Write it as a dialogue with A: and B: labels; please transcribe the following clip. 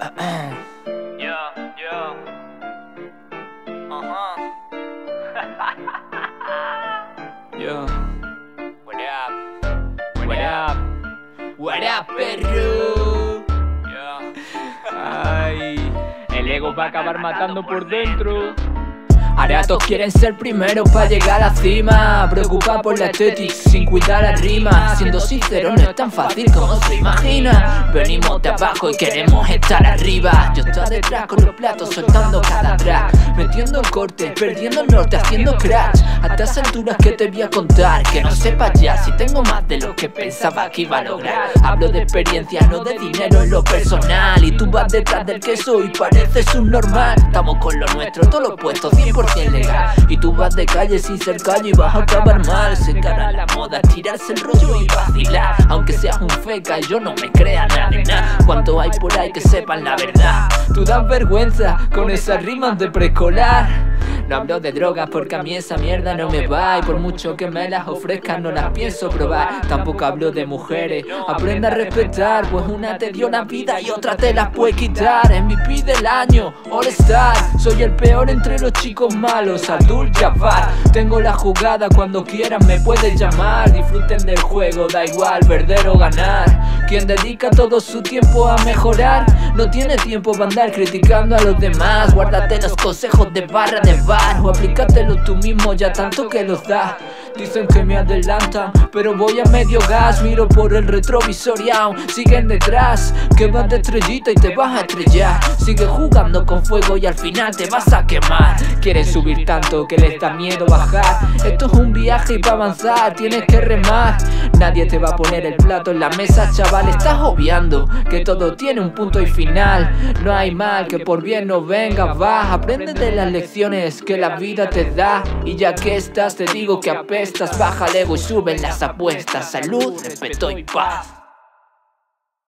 A: Yo, yo. Ajá. yo. What up? What up? What up, perro? Yo. Ay. El ego va a acabar matando por dentro.
B: Ahora quieren ser primeros para llegar a la cima. Preocupa por la estética sin cuidar la rima. Siendo sincero no es tan fácil como se imagina. Venimos de abajo y queremos estar arriba. Yo estoy detrás con los platos soltando cada track. Metiendo corte, perdiendo el norte, haciendo crash. A estas alturas que te voy a contar Que no sepas ya si tengo más de lo que pensaba que iba a lograr. Hablo de experiencia, no de dinero en lo personal. Y tú vas detrás del queso y pareces un normal Estamos con lo nuestro, todos los puestos 100% y tú vas de calle sin ser calle y vas a acabar mal. Se cara la moda, tirarse el rollo y vacilar. Aunque seas un feca yo no me crea nada de nada. Cuánto hay por ahí que sepan la verdad. Tú das vergüenza con esas rimas de preescolar. No hablo de drogas porque a mí esa mierda no me va. Y por mucho que me las ofrezcan no las pienso probar. Tampoco hablo de mujeres, aprenda a respetar Pues una te dio la vida y otra te las puede quitar. MVP del año, All Star Soy el peor entre los chicos malos, Abdul Jabbar. Tengo la jugada cuando quieran me puedes llamar. Disfruten del juego, da igual perder o ganar. Quien dedica todo su tiempo a mejorar No tiene tiempo para andar criticando a los demás. Guárdate los consejos de barra de bar o aplícatelo tú mismo ya tanto que los da Dicen que me adelantan, pero voy a medio gas. Miro por el retrovisor y aún siguen detrás. Que vas de estrellita y te vas a estrellar. Sigue jugando con fuego y al final te vas a quemar. Quieren subir tanto que les da miedo bajar. Esto es un viaje y para avanzar tienes que remar. Nadie te va a poner el plato en la mesa, chaval. Estás obviando que todo tiene un punto y final. No hay mal que por bien no venga, va. Aprende de las lecciones que la vida te da. Y ya que estás te digo que apestas Baja el ego y suben las apuestas. Salud, respeto y paz